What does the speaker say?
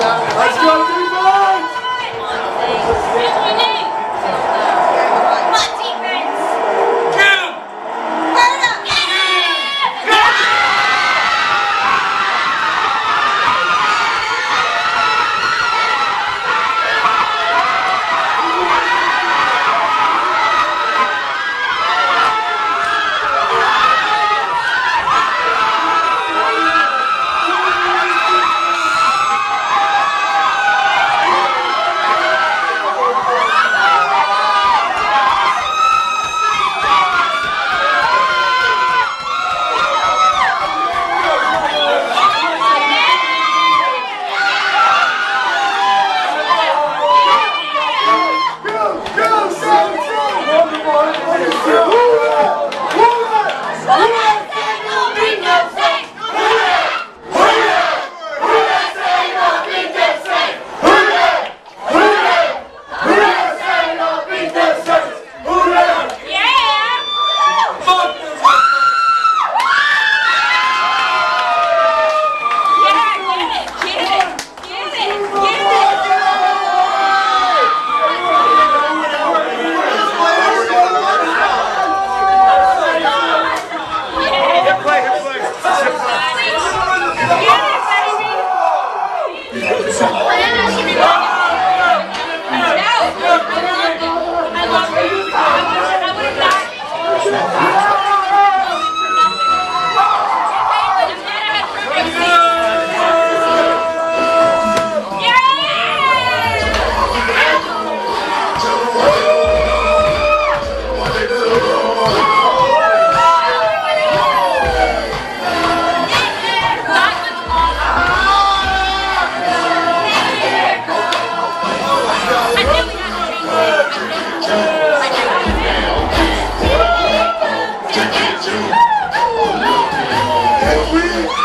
Let's go. Jew. And we